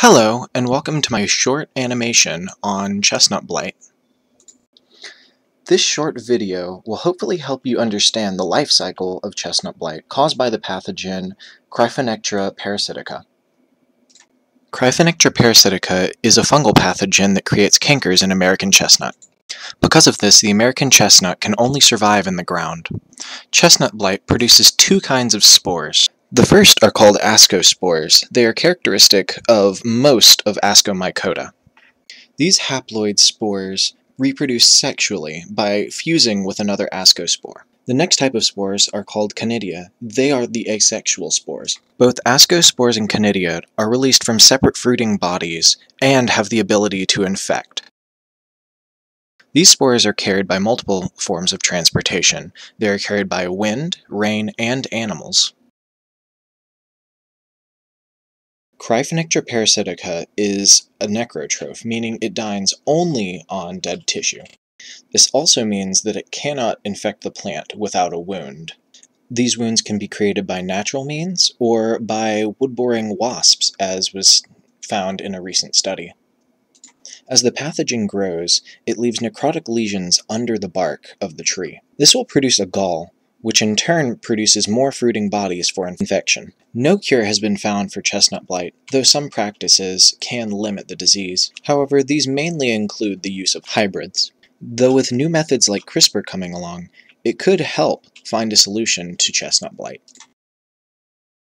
Hello, and welcome to my short animation on chestnut blight. This short video will hopefully help you understand the life cycle of chestnut blight caused by the pathogen Cryphonectria parasitica. Cryphonectria parasitica is a fungal pathogen that creates cankers in American chestnut. Because of this, the American chestnut can only survive in the ground. Chestnut blight produces two kinds of spores. The first are called ascospores. They are characteristic of most of Ascomycota. These haploid spores reproduce sexually by fusing with another ascospore. The next type of spores are called conidia. They are the asexual spores. Both ascospores and conidia are released from separate fruiting bodies and have the ability to infect. These spores are carried by multiple forms of transportation. They are carried by wind, rain, and animals. Cryphonectria parasitica is a necrotroph, meaning it dines only on dead tissue. This also means that it cannot infect the plant without a wound. These wounds can be created by natural means or by wood-boring wasps, as was found in a recent study. As the pathogen grows, it leaves necrotic lesions under the bark of the tree. This will produce a gall, which in turn produces more fruiting bodies for infection. No cure has been found for chestnut blight, though some practices can limit the disease. However, these mainly include the use of hybrids. Though with new methods like CRISPR coming along, it could help find a solution to chestnut blight.